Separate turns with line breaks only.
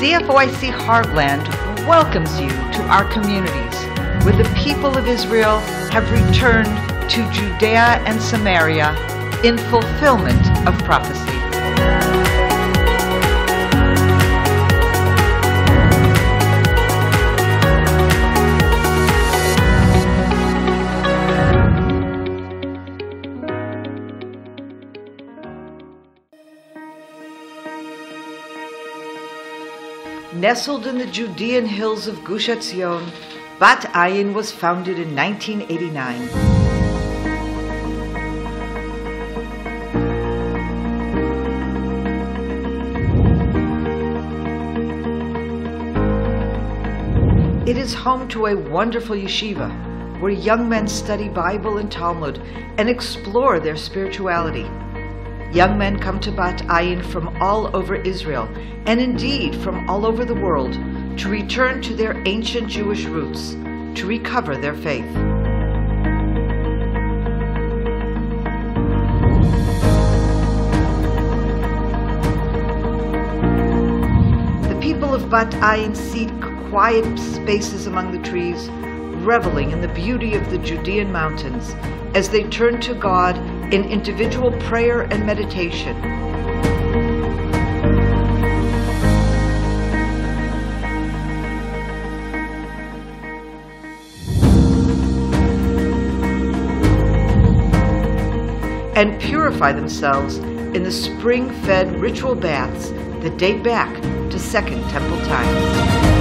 CFOIC Heartland welcomes you to our communities where the people of Israel have returned to Judea and Samaria in fulfillment of prophecy. Nestled in the Judean hills of Gush Etzion, Bat Ayin was founded in 1989. It is home to a wonderful yeshiva where young men study Bible and Talmud and explore their spirituality. Young men come to Bat Ayin from all over Israel, and indeed from all over the world, to return to their ancient Jewish roots, to recover their faith. The people of Bat Ayin seek quiet spaces among the trees, reveling in the beauty of the Judean mountains as they turn to God in individual prayer and meditation. And purify themselves in the spring fed ritual baths that date back to Second Temple times.